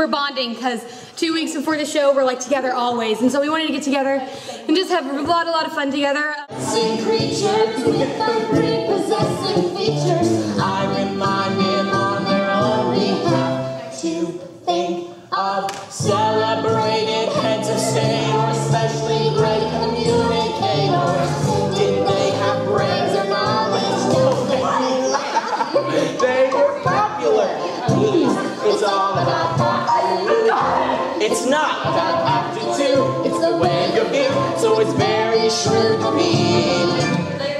we're bonding because two weeks before the show we're like together always, and so we wanted to get together and just have a lot, a lot of fun together. It's very shrewd to be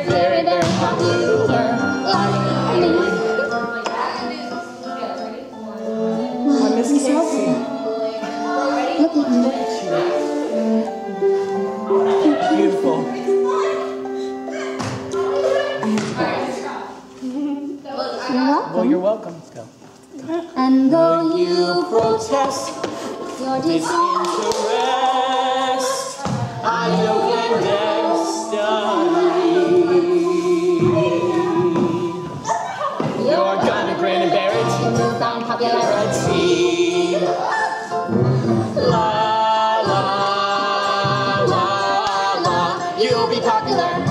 very, very popular. Like me. Hi, Miss Casey. Look at you. Beautiful. Well, you're welcome. Let's go. And though you Protest your desire. Be popular,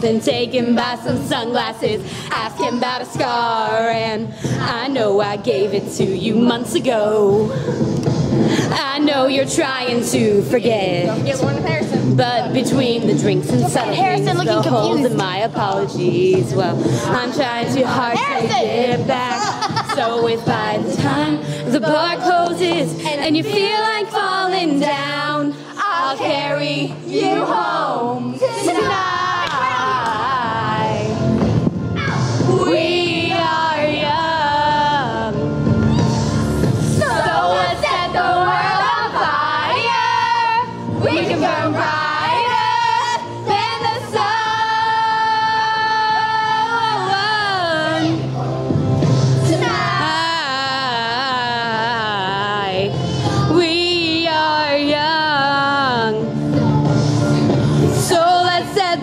been taken by some sunglasses. Ask him about a scar, and I know I gave it to you months ago. I know you're trying to forget. But between the drinks and subtle Harrison things, the holes confused. in my apologies, well, I'm trying too hard to Harrison! get back. So if by the time the bar closes and you feel like falling down, I'll carry you home tonight.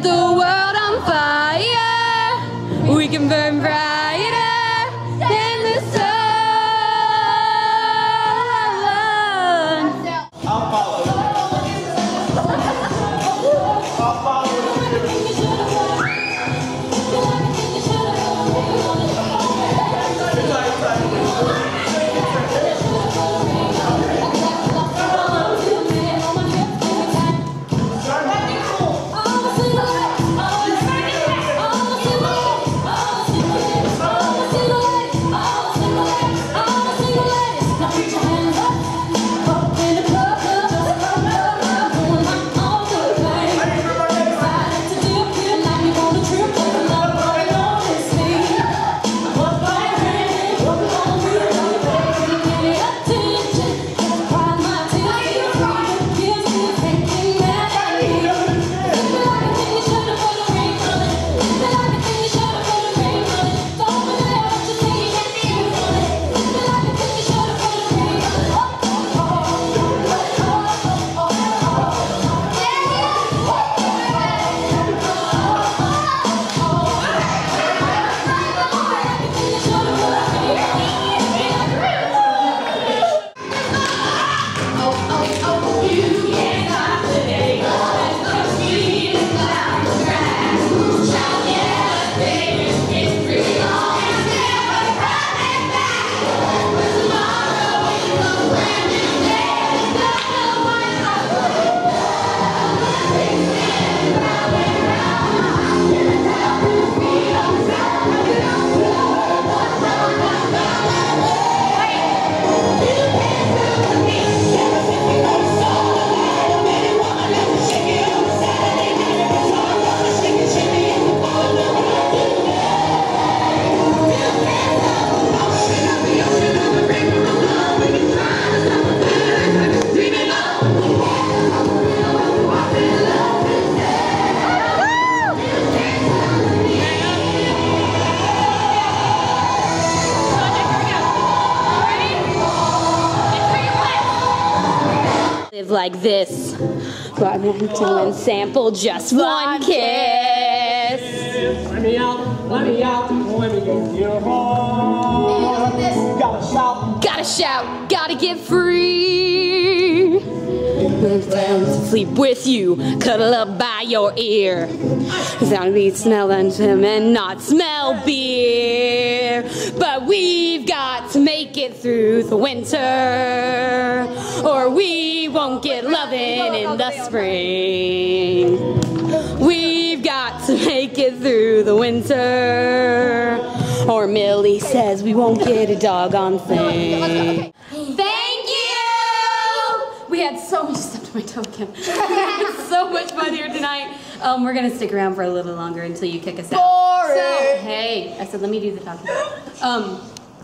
Let's like this. But I want to sample just one kiss. Let me out, let me out, let me your home. Gotta shout, Gotta shout, gotta get free. Sleep with you, cuddle up by your ear. Sound me smell and him and not smell beer. But we've got to make it through the winter, or we won't get loving in the spring. We've got to make it through the winter, or Millie says we won't get a doggone thing. My toe, Kim. we had so much fun here tonight. Um, we're gonna stick around for a little longer until you kick us out. Boring. So, hey, I said let me do the talking. Um,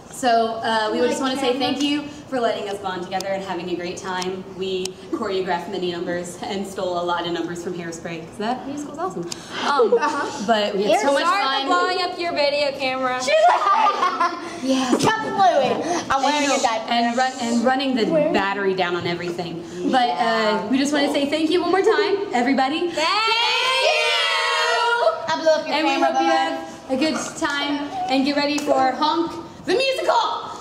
so uh, we would just want to say thank you for letting us bond together and having a great time. We choreographed many numbers and stole a lot of numbers from Hairspray because that musical's awesome. Um, But we had so much fun. blowing up your video camera. Captain Louie. I'm wearing and, a diaper. and, run, and running the battery down on everything. But uh, we just want to say thank you one more time, everybody. Thank I blew up your And we camera, hope you have a good time and get ready for Honk the Musical!